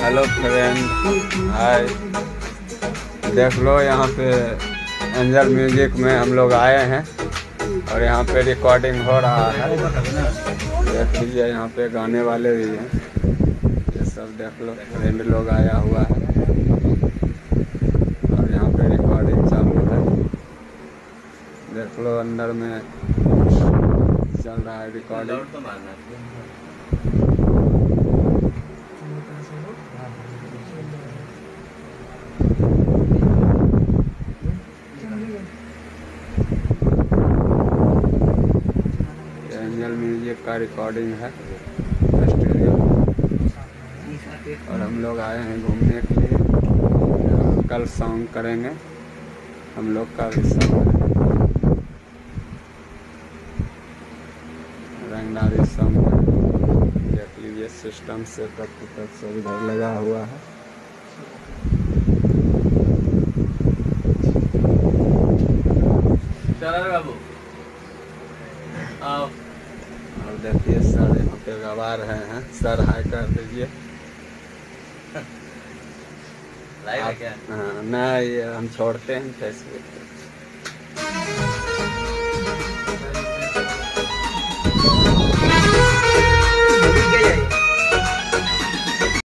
Hello friend हाय देख लो, यहाँ पे एंजल म्यूज़िक में हम लोग आए हैं और यहाँ पे रिकॉर्डिंग हो रहा है। देख लीजिए, यहाँ पे गाने वाले भी हैं। ये सब देख लो, फ्रेंड लोग आया हुआ है। और यहाँ पे रिकॉर्डिंग चालू है। देख लो, अंदर में चल रहा है रिकॉर्डिंग एंजल म्यूज़िक का रिकॉर्डिंग है स्टूडियो और हम लोग आए हैं घूमने के लिए। कल सॉन्ग करेंगे। हम लोग का भी सॉन्ग रंगदारी सॉन्ग देख लीजिए सिस्टम से तक तक सब इधर लगा हुआ है। बाबू आओ और देखिए सर यहाँ पे गवा रहे हैं सर हाई कर दीजिए लाइव है क्या हाँ नहीं ये हम छोड़ते हैं फेसबुक पे